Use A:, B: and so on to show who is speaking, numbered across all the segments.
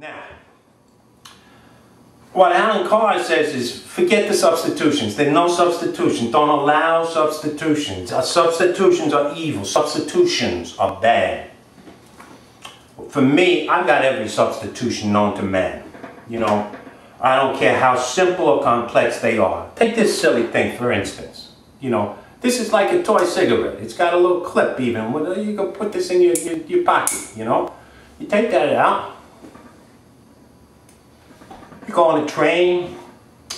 A: Now, what Allen Carr says is forget the substitutions. There are no substitutions. Don't allow substitutions. Uh, substitutions are evil. Substitutions are bad. For me, I've got every substitution known to man. You know, I don't care how simple or complex they are. Take this silly thing, for instance. You know, this is like a toy cigarette. It's got a little clip even. You can put this in your, your, your pocket, you know. You take that out, you go on a train,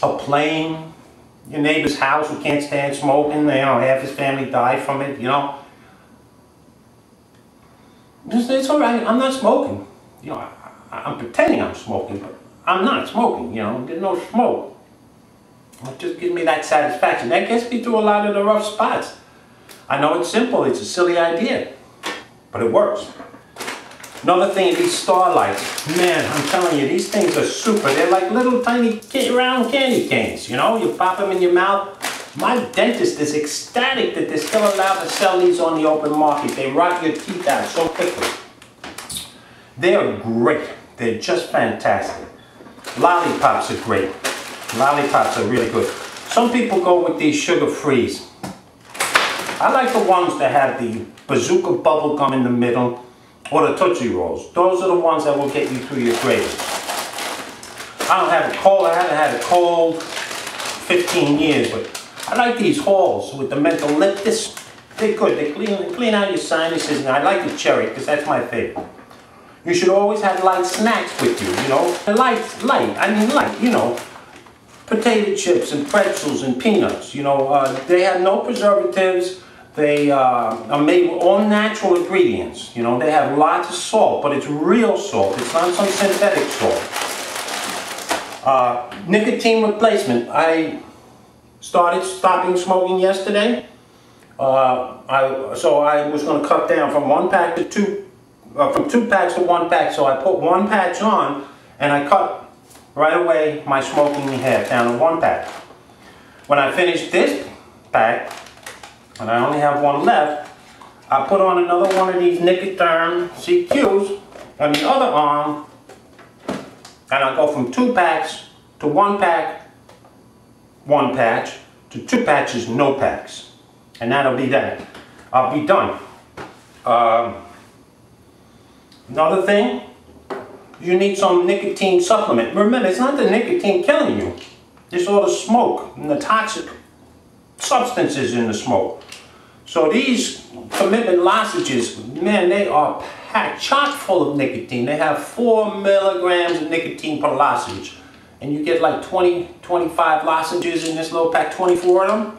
A: a plane, your neighbor's house who can't stand smoking, you know, half his family died from it, you know. It's, it's all right, I'm not smoking. You know, I, am pretending I'm smoking, but I'm not smoking, you know, there's no smoke. It just gives me that satisfaction. That gets me through a lot of the rough spots. I know it's simple, it's a silly idea, but it works. Another thing, these starlights. Man, I'm telling you, these things are super. They're like little tiny round candy canes, you know? You pop them in your mouth. My dentist is ecstatic that they're still allowed to sell these on the open market. They rot your teeth out so quickly. They are great. They're just fantastic. Lollipops are great. Lollipops are really good. Some people go with these sugar-frees. I like the ones that have the bazooka bubble gum in the middle or the Tootsie Rolls. Those are the ones that will get you through your cravings. I don't have a cold, I haven't had a cold 15 years, but I like these halls with the Mentho-Lyptus. This, they're good, they clean, clean out your sinuses, and I like the cherry because that's my favorite. You should always have light snacks with you, you know. Light, light, I mean light, you know. Potato chips and pretzels and peanuts, you know. Uh, they have no preservatives, they uh, are made with all natural ingredients. You know, they have lots of salt, but it's real salt. It's not some synthetic salt. Uh, nicotine replacement. I started stopping smoking yesterday. Uh, I, so I was going to cut down from one pack to two, uh, from two packs to one pack. So I put one patch on and I cut right away my smoking in half down to one pack. When I finished this pack, and I only have one left, I put on another one of these NicoDerm CQs on the other arm, and I go from two packs to one pack, one patch, to two patches, no packs. And that'll be that. I'll be done. Um, another thing, you need some nicotine supplement. Remember, it's not the nicotine killing you. It's all the smoke and the toxic substances in the smoke. So these commitment lozenges, man, they are packed, chock full of nicotine. They have four milligrams of nicotine per lozenge. And you get like 20, 25 lozenges in this little pack, 24 of them.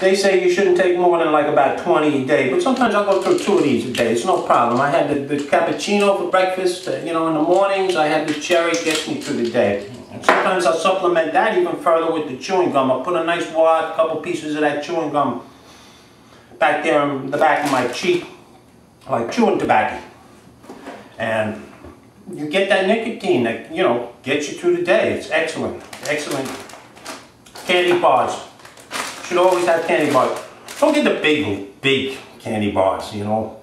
A: They say you shouldn't take more than like about 20 a day, but sometimes I'll go through two of these a day. It's no problem. I had the, the cappuccino for breakfast, uh, you know, in the mornings. I had the cherry, gets me through the day. Sometimes I'll supplement that even further with the chewing gum. I'll put a nice wad, a couple pieces of that chewing gum back there in the back of my cheek, like chewing tobacco. And you get that nicotine that, you know, gets you through the day. It's excellent, excellent. Candy bars. Should always have candy bars. Don't get the big, big candy bars, you know.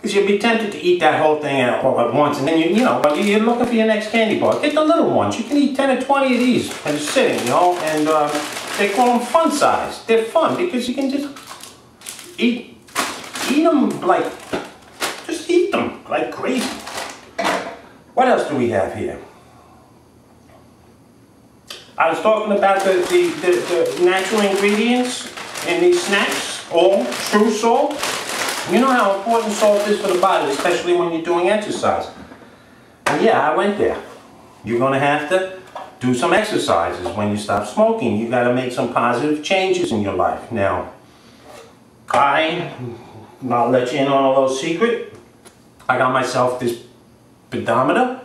A: Because you'll be tempted to eat that whole thing all at once, and then you, you know, you're looking for your next candy bar. Get the little ones. You can eat 10 or 20 of these and sitting, you know, and uh, they call them fun size. They're fun because you can just eat, eat them like, just eat them like crazy. What else do we have here? I was talking about the, the, the, the natural ingredients in these snacks, all true salt. You know how important salt is for the body, especially when you're doing exercise. And yeah, I went there. You're going to have to do some exercises when you stop smoking. You got to make some positive changes in your life. Now, I, I'll let you in on a little secret. I got myself this pedometer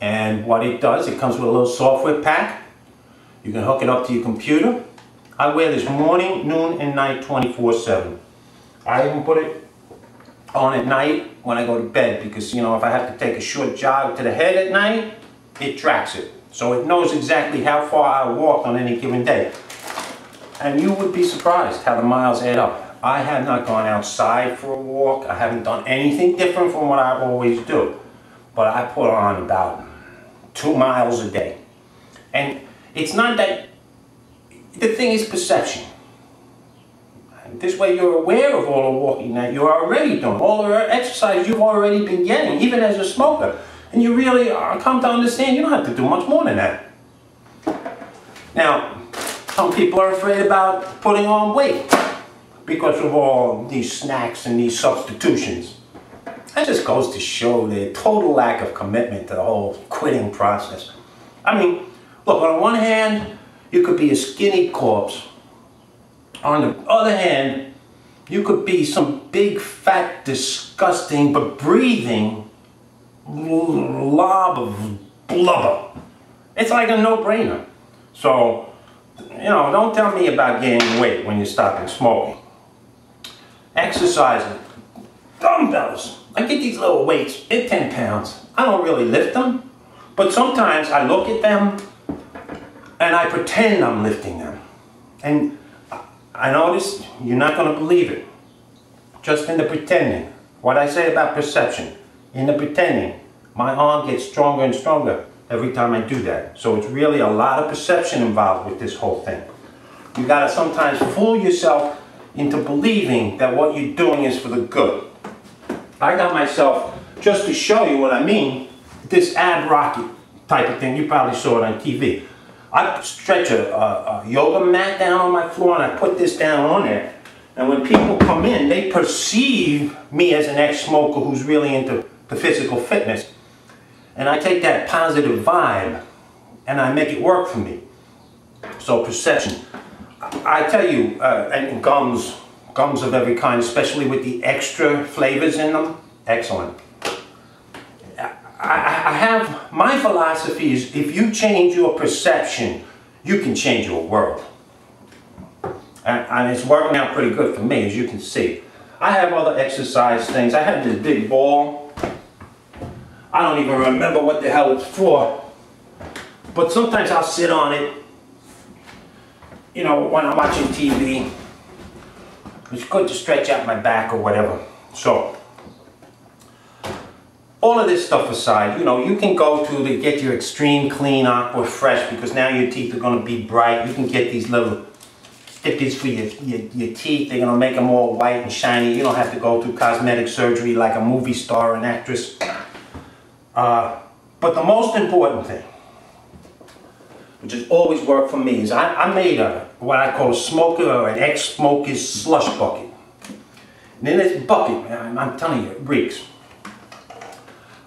A: and what it does, it comes with a little software pack. You can hook it up to your computer. I wear this morning, noon, and night 24-7. I even put it on at night when I go to bed because, you know, if I have to take a short jog to the head at night, it tracks it. So it knows exactly how far I walk on any given day. And you would be surprised how the miles add up. I have not gone outside for a walk. I haven't done anything different from what I always do. but I put on about two miles a day. And it's not that, the thing is perception. This way you're aware of all the walking that you're already doing, all the exercise you've already been getting, even as a smoker. And you really uh, come to understand you don't have to do much more than that. Now, some people are afraid about putting on weight because of all these snacks and these substitutions. That just goes to show the total lack of commitment to the whole quitting process. I mean, look, on one hand, you could be a skinny corpse. On the other hand, you could be some big, fat, disgusting, but breathing lob of blubber. It's like a no-brainer. So, you know, don't tell me about gaining weight when you're stopping smoking. Exercising. Dumbbells. I get these little weights, they're 10 pounds. I don't really lift them, but sometimes I look at them and I pretend I'm lifting them. And I noticed you're not going to believe it. Just in the pretending. What I say about perception. In the pretending, my arm gets stronger and stronger every time I do that. So it's really a lot of perception involved with this whole thing. You got to sometimes fool yourself into believing that what you're doing is for the good. I got myself, just to show you what I mean, this ab rocket type of thing. You probably saw it on TV. I stretch a, a, a yoga mat down on my floor and I put this down on there. And when people come in, they perceive me as an ex-smoker who's really into the physical fitness. And I take that positive vibe and I make it work for me. So perception. I tell you, uh, and gums, gums of every kind, especially with the extra flavors in them, excellent. I, I have, my philosophy is if you change your perception, you can change your world. And, and, it's working out pretty good for me, as you can see. I have other exercise things. I have this big ball. I don't even remember what the hell it's for. But sometimes I'll sit on it, you know, when I'm watching TV. It's good to stretch out my back or whatever. So, all of this stuff aside, you know, you can go to to get your extreme clean aqua fresh because now your teeth are going to be bright. You can get these little stickies for your, your, your teeth. They're going to make them all white and shiny. You don't have to go through cosmetic surgery like a movie star or an actress. Uh, but the most important thing, which has always worked for me, is I, I made a what I call a smoker or an ex-smoker's slush bucket. And in this bucket, man, I'm telling you, it reeks.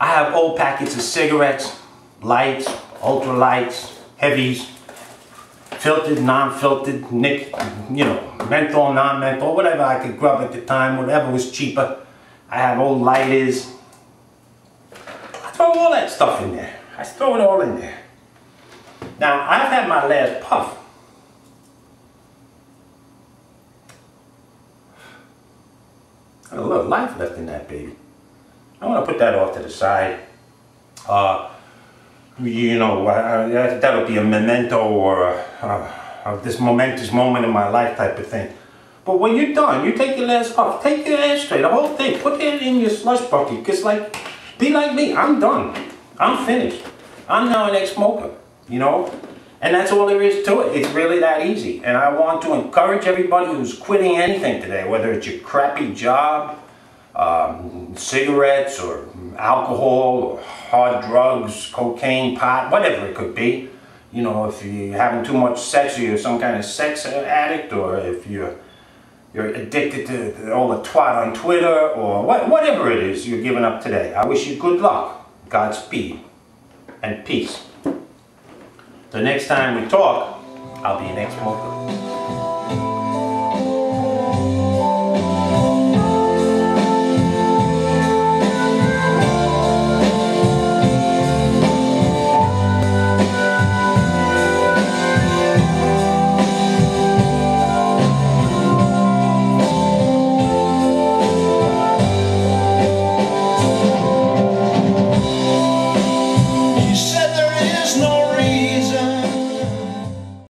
A: I have old packets of cigarettes, lights, ultra lights, heavies, filtered, non-filtered, nick, you know, menthol, non-menthol, whatever I could grub at the time, whatever was cheaper. I have old lighters. I throw all that stuff in there. I throw it all in there. Now, I've had my last puff. Got a little life left in that baby. I want to put that off to the side. Uh, you know, uh, that would be a memento or a, this momentous moment in my life type of thing. But when you're done, you take your last puff, take your ashtray, the whole thing, put it in your slush bucket. Because, like, be like me, I'm done. I'm finished. I'm now an ex-smoker, you know? And that's all there is to it. It's really that easy. And I want to encourage everybody who's quitting anything today, whether it's your crappy job, um, cigarettes or alcohol or hard drugs, cocaine, pot, whatever it could be. You know, if you're having too much sex or you're some kind of sex addict or if you're you're addicted to all the twat on Twitter or what, whatever it is you're giving up today. I wish you good luck, Godspeed, and peace. The next time we talk, I'll be an ex-smoker.